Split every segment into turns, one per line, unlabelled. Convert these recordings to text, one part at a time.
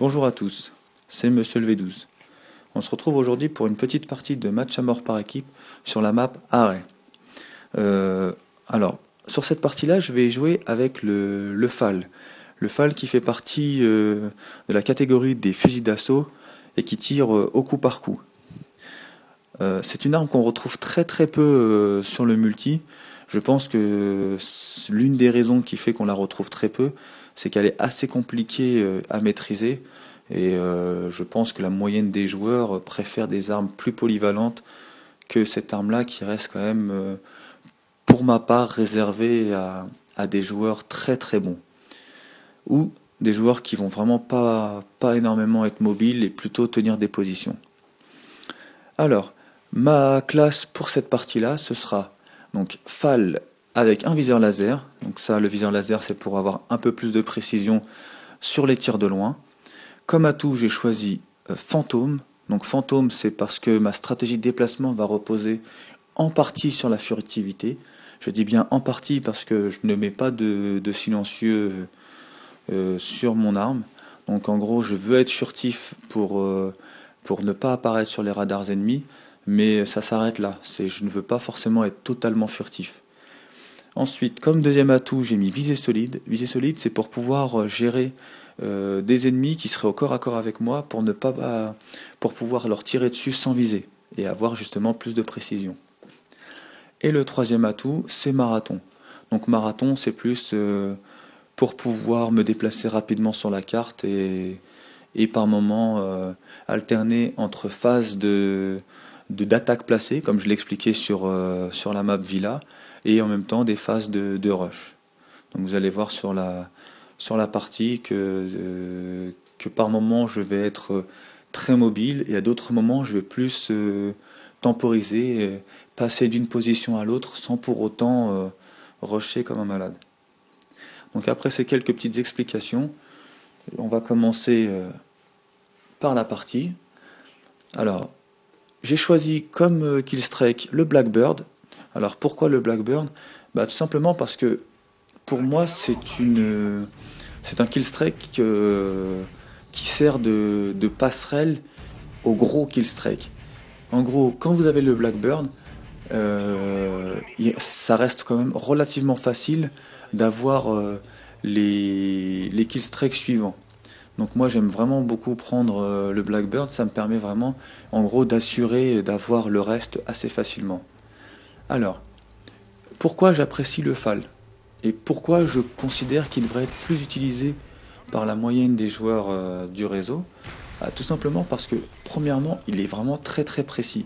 Bonjour à tous, c'est Monsieur le V12. On se retrouve aujourd'hui pour une petite partie de match à mort par équipe sur la map Arrêt. Euh, alors, sur cette partie-là, je vais jouer avec le, le FAL. Le FAL qui fait partie euh, de la catégorie des fusils d'assaut et qui tire euh, au coup par coup. c'est une arme qu'on retrouve très très peu sur le multi. Je pense que l'une des raisons qui fait qu'on la retrouve très peu, c'est qu'elle est assez compliquée à maîtriser. Et je pense que la moyenne des joueurs préfère des armes plus polyvalentes que cette arme-là qui reste quand même pour ma part réservé à, des joueurs très très bons. Ou des joueurs qui vont vraiment pas, pas énormément être mobiles et plutôt tenir des positions. Alors, ma classe pour cette partie-là, ce sera donc FAL avec un viseur laser. Donc ça, le viseur laser, c'est pour avoir un peu plus de précision sur les tirs de loin. Comme atout, j'ai choisi euh, Fantôme. Donc Fantôme, c'est parce que ma stratégie de déplacement va reposer en partie sur la furtivité. Je dis bien en partie parce que je ne mets pas de, silencieux euh, sur mon arme. Donc en gros, je veux être furtif pour, euh, pour ne pas apparaître sur les radars ennemis, mais ça s'arrête là. Je ne veux pas forcément être totalement furtif. Ensuite, comme deuxième atout, j'ai mis visée solide. Visée solide, c'est pour pouvoir euh, gérer des ennemis qui seraient au corps à corps avec moi pour ne pas pour pouvoir leur tirer dessus sans viser et avoir justement plus de précision. Et le troisième atout, c'est marathon. Donc marathon, c'est plus euh, pour pouvoir me déplacer rapidement sur la carte et, et par moment euh, alterner entre phases de d'attaque placée, comme je l'expliquais sur, euh, sur la map Villa, et en même temps des phases de, rush. Donc vous allez voir sur la, sur la partie que, que par moment je vais être très mobile et à d'autres moments je vais plus temporiser, passer d'une position à l'autre sans pour autant euh, rusher comme un malade. Donc après ces quelques petites explications, on va commencer euh, par la partie. Alors, j'ai choisi comme euh, killstrike le Blackbird. Alors pourquoi le Blackbird bah, Tout simplement parce que pour moi c'est une c'est un killstrike qui sert de, passerelle au gros killstrike. En gros, quand vous avez le Blackbird, euh, ça reste quand même relativement facile d'avoir euh, les, les killstreaks suivants. Donc moi j'aime vraiment beaucoup prendre euh, le Blackbird, ça me permet vraiment en gros d'assurer d'avoir le reste assez facilement. Alors, pourquoi j'apprécie le FAL Et pourquoi je considère qu'il devrait être plus utilisé par la moyenne des joueurs du réseau? Ah, Tout simplement parce que premièrement il est vraiment très très précis.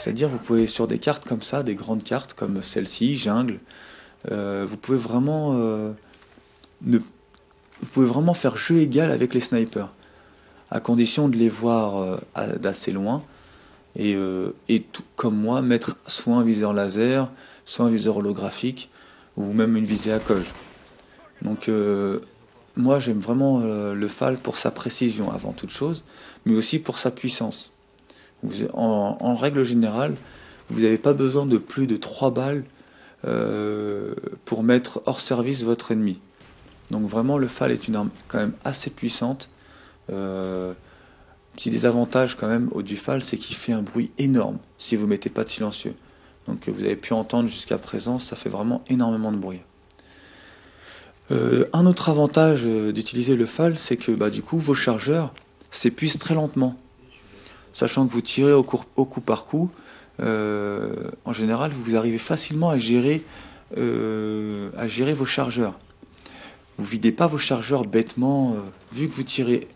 C'est-à-dire, vous pouvez, sur des cartes comme ça, des grandes cartes comme celle-ci, jungle, euh, vous pouvez vraiment euh, vous pouvez vraiment faire jeu égal avec les snipers, à condition de les voir euh, d'assez loin, et, et tout, comme moi, mettre soit un viseur laser, soit un viseur holographique, ou même une visée à coge. Donc, moi, j'aime vraiment le FAL pour sa précision avant toute chose, mais aussi pour sa puissance en, règle générale, vous n'avez pas besoin de plus de 3 balles euh, pour mettre hors service votre ennemi. Donc vraiment, le FAL est une arme quand même assez puissante. Euh, petit désavantage quand même au du FAL, c'est qu'il fait un bruit énorme si vous ne mettez pas de silencieux. Donc vous avez pu entendre jusqu'à présent, ça fait vraiment énormément de bruit. Euh, un autre avantage d'utiliser le FAL, c'est que bah, du coup vos chargeurs s'épuisent très lentement sachant que vous tirez au, coup par coup, euh, en général, vous arrivez facilement à gérer, euh, à gérer vos chargeurs. Vous videz pas vos chargeurs bêtement, euh, vu que vous tirez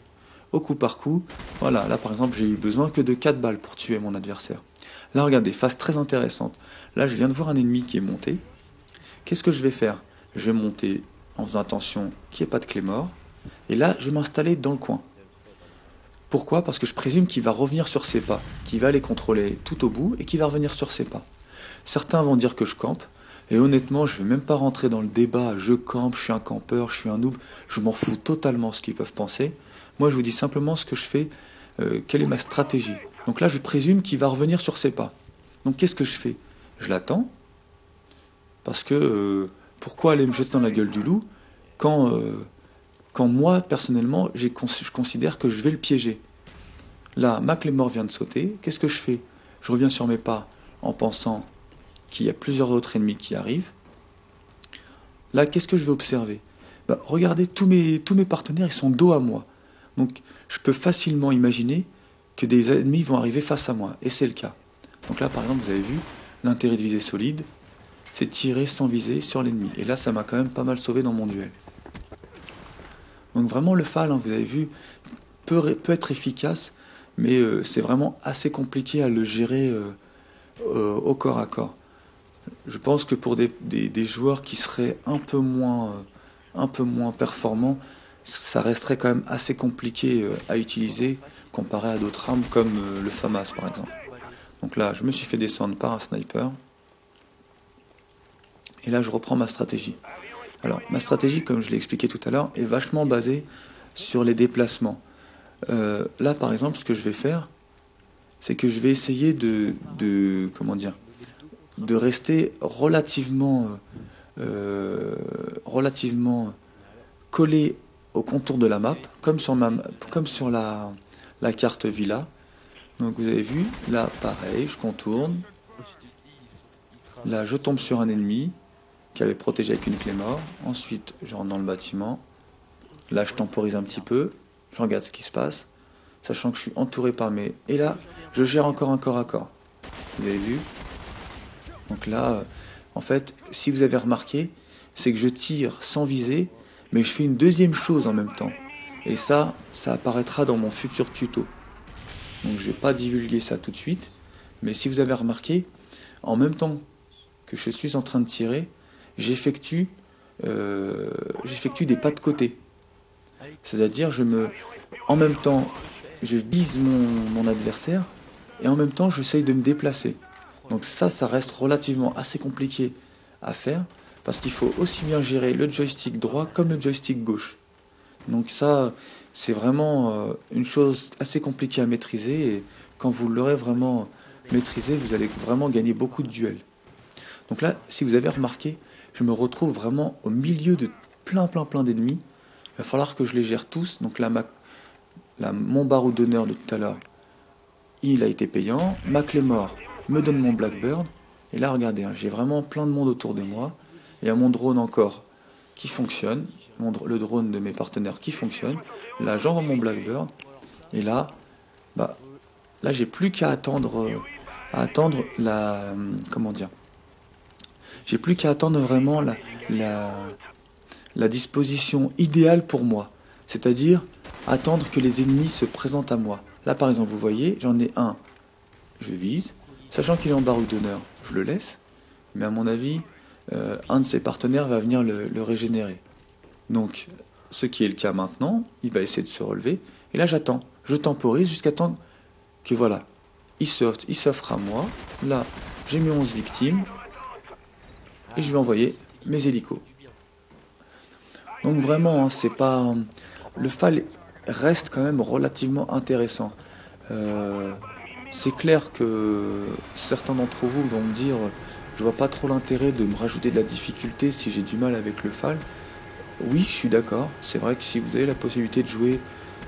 au coup par coup. Voilà, là par exemple, j'ai eu besoin que de 4 balles pour tuer mon adversaire. Là, regardez, phase très intéressante. Là, je viens de voir un ennemi qui est monté. Qu'est-ce que je vais faire? Je vais monter en faisant attention qu'il n'y ait pas de clé mort. Et là, je vais m'installer dans le coin. Pourquoi? Parce que je présume qu'il va revenir sur ses pas, qu'il va les contrôler tout au bout et qu'il va revenir sur ses pas. Certains vont dire que je campe, et honnêtement, je ne vais même pas rentrer dans le débat, je campe, je suis un campeur, je suis un noob, je m'en fous totalement ce qu'ils peuvent penser. Moi, je vous dis simplement ce que je fais, euh, quelle est ma stratégie. Donc là, je présume qu'il va revenir sur ses pas. Donc qu'est-ce que je fais? Je l'attends, parce que euh, pourquoi aller me jeter dans la gueule du loup quand, euh, quand moi, personnellement, je considère que je vais le piéger? Là, Macklemore vient de sauter. Qu'est-ce que je fais? Je reviens sur mes pas en pensant qu'il y a plusieurs autres ennemis qui arrivent. Là, qu'est-ce que je vais observer? Bah, Regardez, tous mes, tous mes partenaires, ils sont dos à moi. Donc, je peux facilement imaginer que des ennemis vont arriver face à moi. Et c'est le cas. Donc là, par exemple, vous avez vu, l'intérêt de viser solide, c'est tirer sans viser sur l'ennemi. Et là, ça m'a quand même pas mal sauvé dans mon duel. Donc vraiment, le FAL, hein, vous avez vu, peut, être efficace, mais euh, c'est vraiment assez compliqué à le gérer euh, euh, au corps à corps. Je pense que pour des, joueurs qui seraient un peu moins, un peu moins performants, ça resterait quand même assez compliqué à utiliser comparé à d'autres armes comme le FAMAS par exemple. Donc là, je me suis fait descendre par un sniper. Et là, je reprends ma stratégie. Alors, ma stratégie, comme je l'ai expliqué tout à l'heure, est vachement basée sur les déplacements. Euh, là, par exemple, ce que je vais faire, c'est que je vais essayer de, comment dire, de rester relativement, euh, relativement collé au contour de la map, comme sur, ma, comme sur la, la carte Villa. Donc vous avez vu, là pareil, je contourne. Là je tombe sur un ennemi qui avait protégé avec une clé mort. Ensuite je rentre dans le bâtiment. Là je temporise un petit peu, je regarde ce qui se passe, sachant que je suis entouré par mes... Et là je gère encore un corps à corps. Vous avez vu? Donc là, en fait, si vous avez remarqué, c'est que je tire sans viser, mais je fais une deuxième chose en même temps. Et ça, ça apparaîtra dans mon futur tuto. Donc je ne vais pas divulguer ça tout de suite. Mais si vous avez remarqué, en même temps que je suis en train de tirer, j'effectue euh, des pas de côté. C'est-à-dire, je me, en même temps, je vise mon, mon adversaire et en même temps, j'essaye de me déplacer. Donc ça, ça reste relativement assez compliqué à faire parce qu'il faut aussi bien gérer le joystick droit comme le joystick gauche. Donc ça, c'est vraiment euh, une chose assez compliquée à maîtriser et quand vous l'aurez vraiment maîtrisé, vous allez vraiment gagner beaucoup de duels. Donc là, si vous avez remarqué, je me retrouve vraiment au milieu de plein plein plein d'ennemis. Il va falloir que je les gère tous. Donc là, mon barreau d'honneur de tout à l'heure, il a été payant. Ma me donne mon Blackbird. Et là, regardez, hein, j'ai vraiment plein de monde autour de moi. Il y a mon drone encore qui fonctionne le drone de mes partenaires qui fonctionne. Là, j'envoie mon Blackbird. Et là, bah, là, j'ai plus qu'à attendre, à attendre la, comment dire, j'ai plus qu'à attendre vraiment la, la, disposition idéale pour moi. C'est-à-dire attendre que les ennemis se présentent à moi. Là, par exemple, vous voyez, j'en ai un. Je vise, sachant qu'il est en barre d'honneur, je le laisse. Mais à mon avis, euh, un de ses partenaires va venir le régénérer. Donc, ce qui est le cas maintenant, il va essayer de se relever. Et là, j'attends. Je temporise jusqu'à temps que voilà, il s'offre à moi. Là, j'ai mis 11 victimes. Et je vais envoyer mes hélicos. Donc vraiment, hein, c'est pas... Le FAL reste quand même relativement intéressant. Euh, c'est clair que certains d'entre vous vont me dire je vois pas trop l'intérêt de me rajouter de la difficulté si j'ai du mal avec le FAL. Oui, je suis d'accord. C'est vrai que si vous avez la possibilité de jouer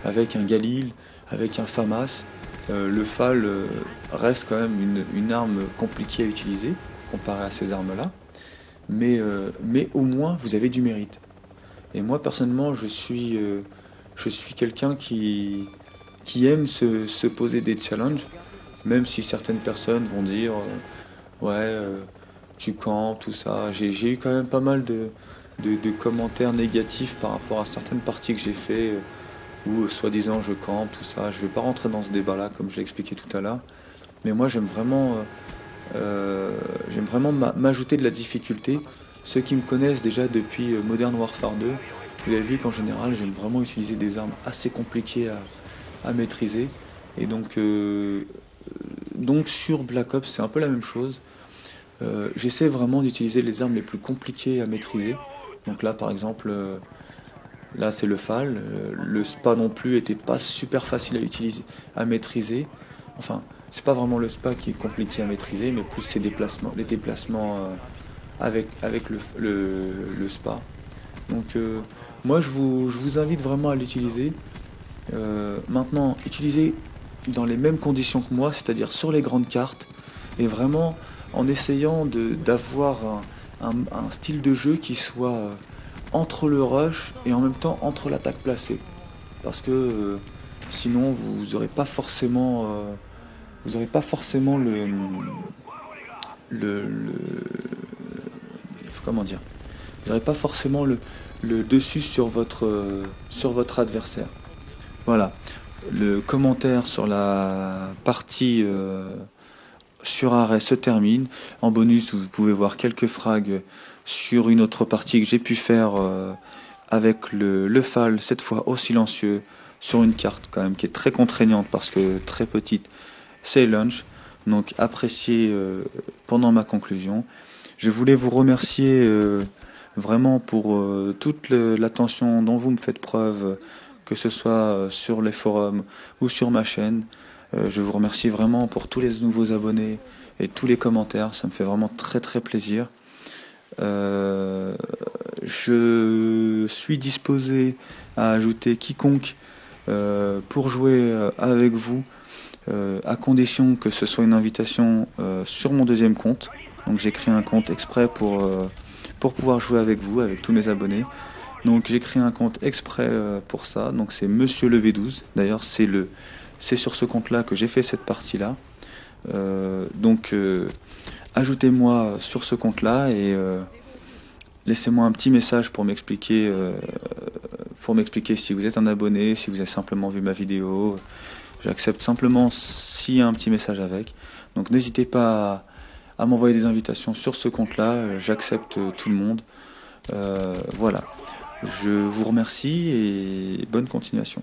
avec un Galil, avec un FAMAS, euh, le FAL euh, reste quand même une, arme compliquée à utiliser comparé à ces armes-là. Mais, euh, mais au moins, vous avez du mérite. Et moi, personnellement, je suis, suis quelqu'un qui, qui aime se, se, poser des challenges, même si certaines personnes vont dire Ouais, tu campes, tout ça. J'ai eu quand même pas mal de, commentaires négatifs par rapport à certaines parties que j'ai fait euh, où euh, soi-disant je campe, tout ça. Je ne vais pas rentrer dans ce débat-là comme je l'ai expliqué tout à l'heure. Mais moi j'aime vraiment, euh, j'aime vraiment m'ajouter de la difficulté. Ceux qui me connaissent déjà depuis Modern Warfare 2, vous avez vu qu'en général j'aime vraiment utiliser des armes assez compliquées à, maîtriser. Et donc, donc sur Black Ops c'est un peu la même chose. J'essaie vraiment d'utiliser les armes les plus compliquées à maîtriser. Donc là, par exemple, euh, là c'est le FAL. Euh, le SPA non plus était pas super facile à utiliser, à maîtriser. Enfin, c'est pas vraiment le SPA qui est compliqué à maîtriser, mais plus déplacements, les déplacements euh, avec, avec le, le, SPA. Donc moi je vous, je vous, invite vraiment à l'utiliser. maintenant, utilisez dans les mêmes conditions que moi, c'est-à-dire sur les grandes cartes, et vraiment en essayant d'avoir un, style de jeu qui soit euh, entre le rush et en même temps entre l'attaque placée. Parce que euh, sinon vous n'aurez pas forcément euh, vous n'aurez pas forcément le, le, comment dire? Vous n'aurez pas forcément le, le, dessus sur votre sur votre adversaire. Voilà le commentaire sur la partie sur arrêt se termine. En bonus, vous pouvez voir quelques frags sur une autre partie que j'ai pu faire euh, avec le, le FAL, cette fois au silencieux, sur une carte quand même qui est très contraignante parce que très petite. C'est lunch. Donc apprécié euh, pendant ma conclusion. Je voulais vous remercier vraiment pour toute l'attention dont vous me faites preuve que ce soit euh, sur les forums ou sur ma chaîne. Euh, je vous remercie vraiment pour tous les nouveaux abonnés et tous les commentaires, ça me fait vraiment très très plaisir. Euh, je suis disposé à ajouter quiconque pour jouer avec vous, à condition que ce soit une invitation sur mon deuxième compte. Donc j'ai créé un compte exprès pour, pouvoir jouer avec vous, avec tous mes abonnés. Donc j'ai créé un compte exprès euh, pour ça. Donc c'est Monsieur le V12. D'ailleurs c'est le c'est sur ce compte-là que j'ai fait cette partie-là. Euh, donc euh, ajoutez-moi sur ce compte-là et laissez-moi un petit message pour m'expliquer pour m'expliquer si vous êtes un abonné, si vous avez simplement vu ma vidéo. J'accepte simplement s'il y a un petit message avec. Donc n'hésitez pas à, à m'envoyer des invitations sur ce compte-là. J'accepte tout le monde. voilà. Je vous remercie et bonne continuation.